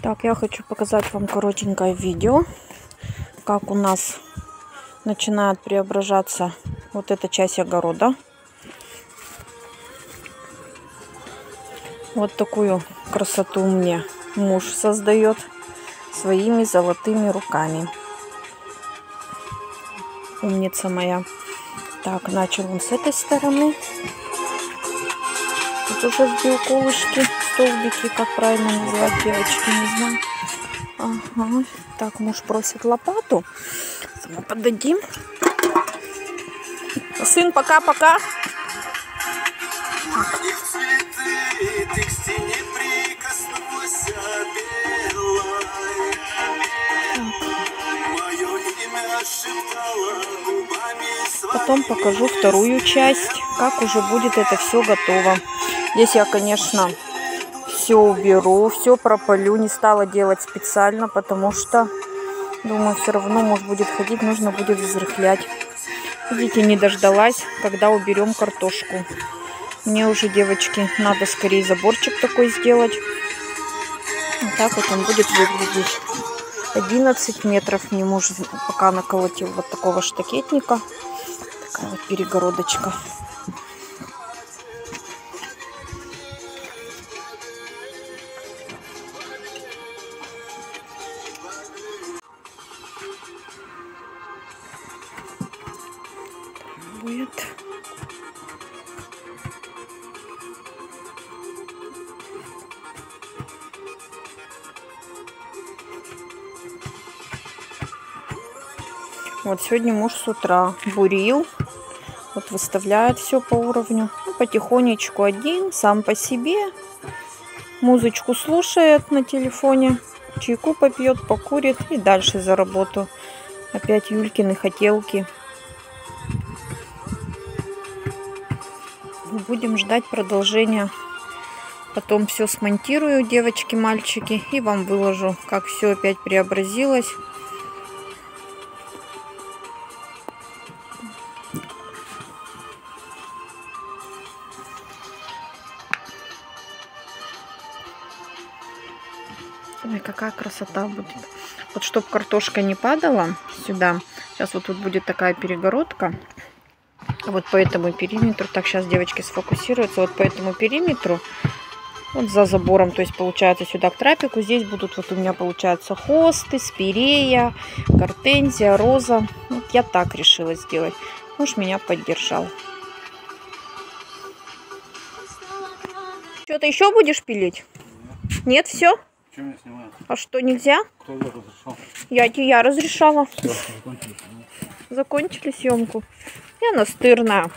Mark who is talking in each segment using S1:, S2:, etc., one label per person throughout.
S1: Так, я хочу показать вам коротенькое видео, как у нас начинает преображаться вот эта часть огорода. Вот такую красоту мне муж создает своими золотыми руками. Умница моя. Так, начал он с этой стороны. Тут уже вбил колышки, столбики, как правильно называть, девочки, не знаю. Ага. Так, муж просит лопату. Мы подадим. Сын, пока-пока. Потом покажу вторую часть, как уже будет это все готово. Здесь я, конечно, все уберу, все пропалю. Не стала делать специально, потому что, думаю, все равно муж будет ходить, нужно будет взрыхлять. Видите, не дождалась, когда уберем картошку. Мне уже, девочки, надо скорее заборчик такой сделать. Вот так вот он будет выглядеть. 11 метров мне муж пока наколотил вот такого штакетника. Такая вот перегородочка. Будет. Вот сегодня муж с утра бурил. Вот выставляет все по уровню. Ну, потихонечку один, сам по себе. Музычку слушает на телефоне. Чайку попьет, покурит и дальше за работу. Опять Юлькины хотелки. Будем ждать продолжения. Потом все смонтирую, девочки, мальчики, и вам выложу, как все опять преобразилось. Ой, какая красота будет. Вот чтобы картошка не падала сюда. Сейчас вот тут будет такая перегородка. Вот по этому периметру. Так, сейчас девочки сфокусируются. Вот по этому периметру. Вот за забором. То есть получается сюда к трапику. Здесь будут вот у меня получается хосты, спирея, гортензия, роза. Вот я так решила сделать. Муж меня поддержал. Что-то еще будешь пилить? Нет, все? А что, нельзя?
S2: Кто я разрешал?
S1: Я, я разрешала.
S2: Все, закончили.
S1: Съемку. Я настырная.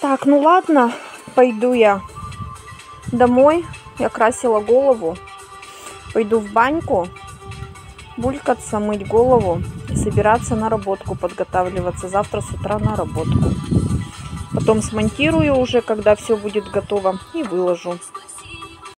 S1: Так, ну ладно, пойду я домой. Я красила голову. Пойду в баньку, булькаться, мыть голову и собираться на работку, подготавливаться завтра с утра на работку. Потом смонтирую уже, когда все будет готово и выложу.